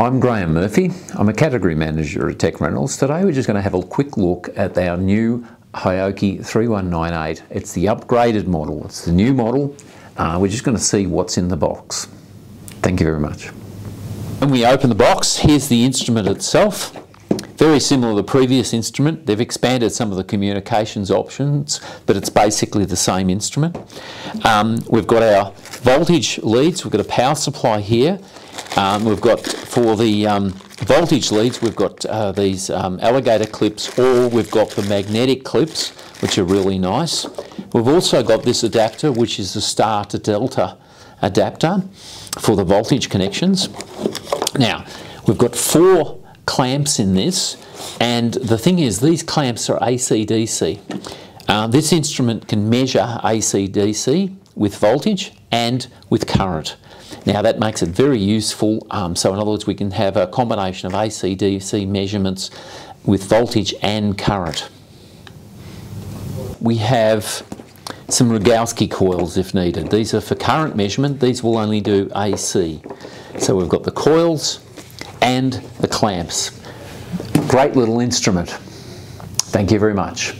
I'm Graham Murphy. I'm a category manager at Tech Rentals. Today we're just going to have a quick look at our new Hioki 3198. It's the upgraded model. It's the new model. Uh, we're just going to see what's in the box. Thank you very much. When we open the box, here's the instrument itself. Very similar to the previous instrument. They've expanded some of the communications options, but it's basically the same instrument. Um, we've got our voltage leads. We've got a power supply here. Um, we've got for the um, voltage leads, we've got uh, these um, alligator clips or we've got the magnetic clips, which are really nice. We've also got this adapter, which is the star to delta adapter for the voltage connections. Now, we've got four clamps in this, and the thing is, these clamps are AC-DC. Uh, this instrument can measure AC-DC with voltage and with current. Now that makes it very useful. Um, so in other words, we can have a combination of AC, DC measurements with voltage and current. We have some Rogowski coils if needed. These are for current measurement. These will only do AC. So we've got the coils and the clamps. Great little instrument. Thank you very much.